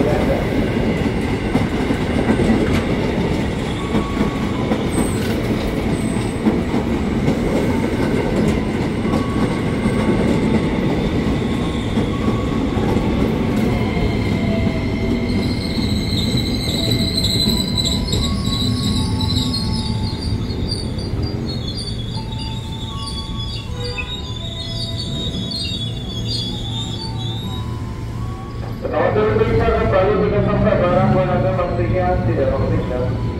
Thank you. Merci.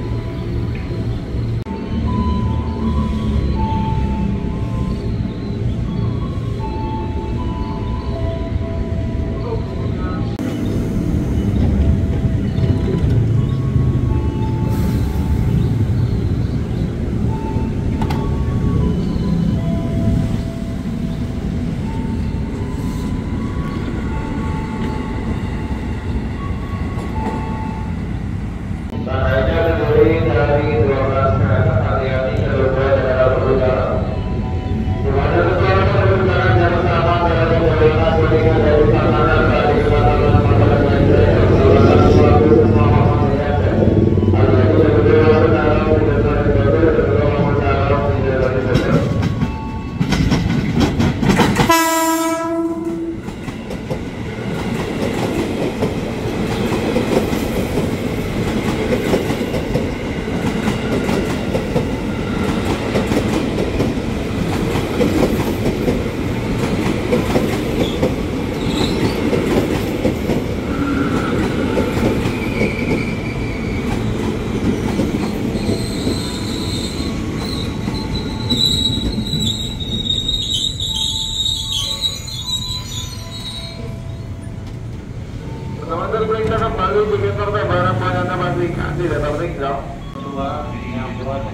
lalu begitu barang-barangnya masih tidak tertinggal. Tua yang buat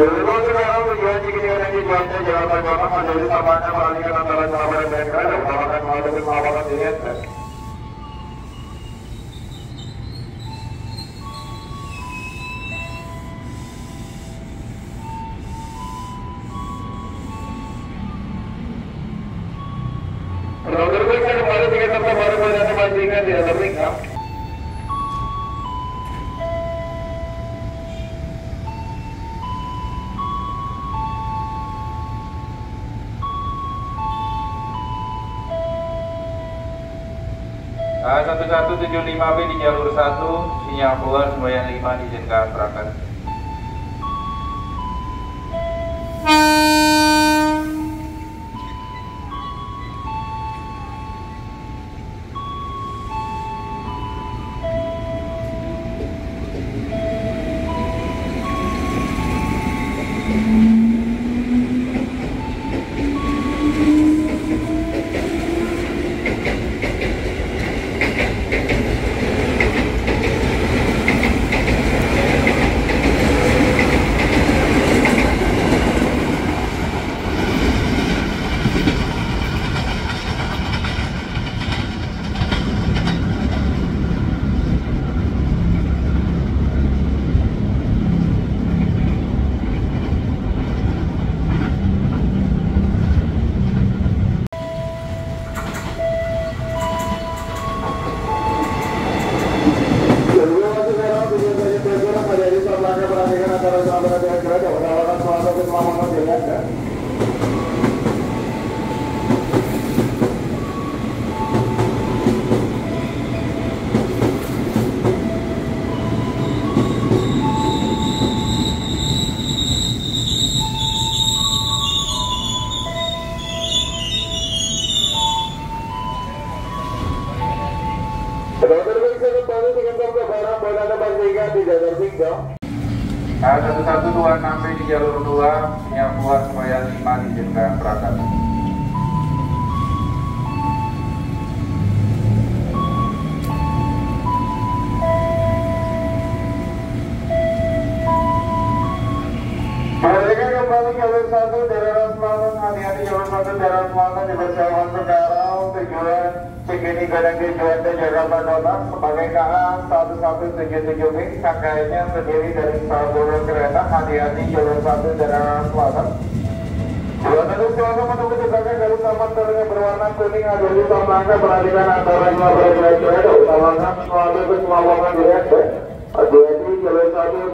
Rodrigo, kalau baru tiga tempat baru baru ada masih kan ya, tapi enggak. 1175B di jalur 1, sinyal keluar sembahyang 5 diizinkan berangkat. Tiga. satu satu dua enam di jalur dua yang keluar supaya lima diizinkan berangkat. Kembali jalur satu daerah selatan hati-hati jalur satu daerah selatan dipersiapkan sekarang tujuan Cikini Gadang tujuan ke Jakarta Kota sebagai KA 1177 B kakaknya terdiri dari Salboro kereta hati-hati jalur satu daerah selatan Dua satu silakan menunggu taman terlihat berwarna kuning ada di samangka perhatikan antara dua berbeda kereta utamakan selalu keselamatan direct hati-hati jalur satu